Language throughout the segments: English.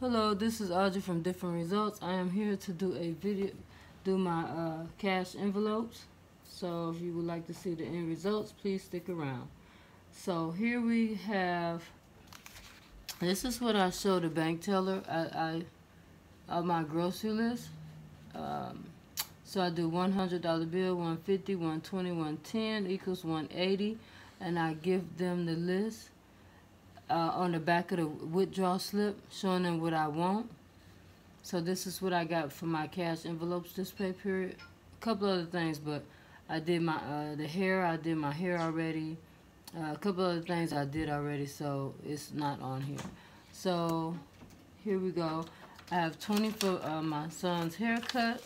Hello, this is Audrey from Different Results. I am here to do a video, do my uh, cash envelopes. So if you would like to see the end results, please stick around. So here we have, this is what I show the bank teller I, I of my grocery list. Um, so I do $100 bill, 150, 120, 110 equals 180, and I give them the list uh, on the back of the withdrawal slip showing them what I want. So this is what I got for my cash envelopes this pay period. A couple other things, but I did my uh, the hair. I did my hair already. Uh, a couple other things I did already, so it's not on here. So here we go. I have 20 for uh, my son's haircut.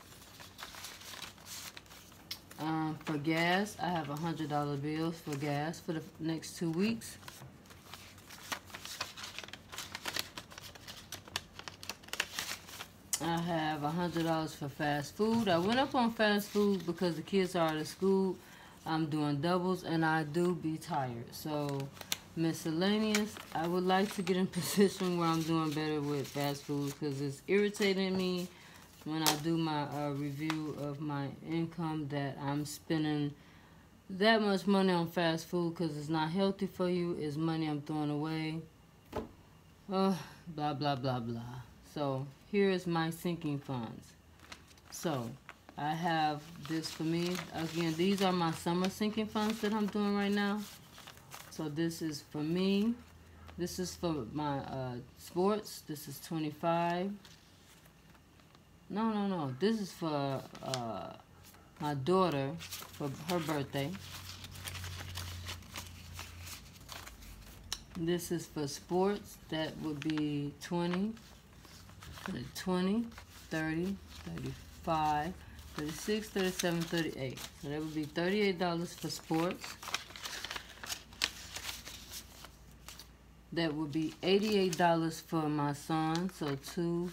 Um, for gas, I have a $100 bills for gas for the next two weeks. I have a hundred dollars for fast food. I went up on fast food because the kids are out of school. I'm doing doubles and I do be tired. So miscellaneous, I would like to get in position where I'm doing better with fast food because it's irritating me when I do my uh, review of my income that I'm spending that much money on fast food because it's not healthy for you. It's money I'm throwing away. Oh, blah, blah, blah, blah. So here is my sinking funds. So I have this for me. Again, these are my summer sinking funds that I'm doing right now. So this is for me. This is for my uh, sports. This is 25. No, no, no. This is for uh, my daughter for her birthday. This is for sports. That would be 20. 20, 30, 35, 36, 37, 38. So that would be $38 for sports. That would be $88 for my son. So 2,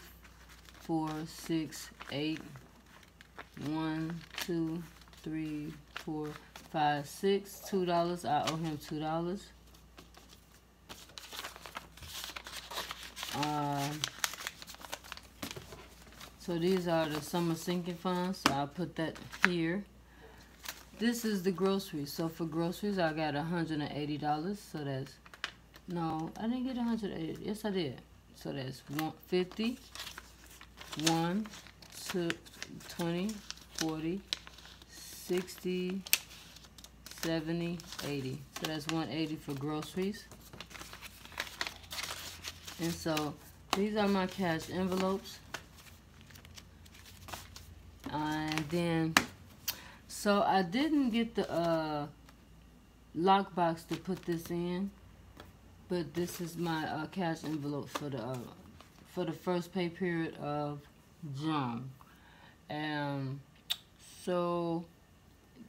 4, 6, 8, 1, 2, 3, 4, 5, 6. $2. I owe him $2. Uh, so these are the summer sinking funds. So I'll put that here. This is the groceries. So for groceries, I got $180. So that's, no, I didn't get 180 Yes, I did. So that's 150, 1, 2, 20, 40, 60, 70, 80. So that's 180 for groceries. And so these are my cash envelopes and then so I didn't get the uh, lockbox to put this in but this is my uh, cash envelope for the uh, for the first pay period of June. And so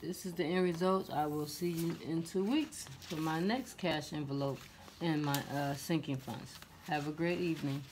this is the end results. I will see you in two weeks for my next cash envelope and my uh, sinking funds. Have a great evening